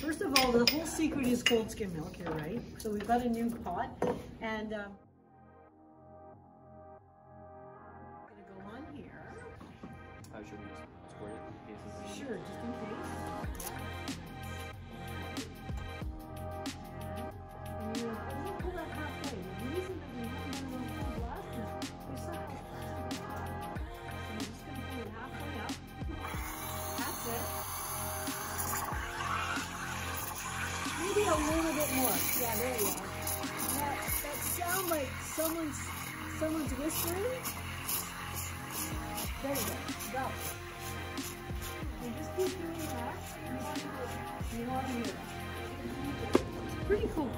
First of all, the whole secret is cold skim milk here, right? So we've got a new pot and um, gonna go on here. How should we just squirt it in case Sure, just in case. Little bit more. Yeah, there you are. That, that sound like someone's someone's whispering. There you go. Go. And just keep doing that. You want to, you want to hear it. Pretty cool.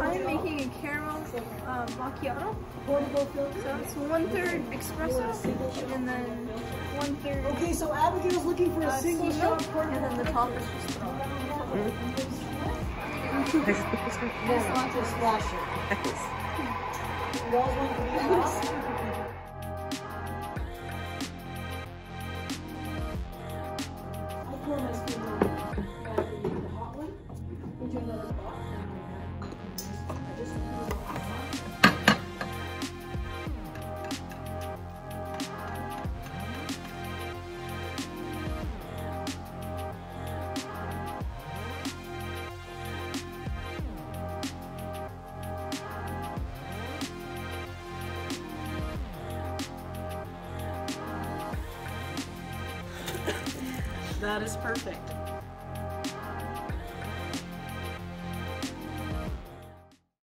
I'm making a caramel uh, macchiato. So it's one third espresso and then one third Okay, so Abigail Abigail's looking for a uh, single shot milk, portable and then the top is just straw. Just want to splash it. You guys want to be hot? That is perfect.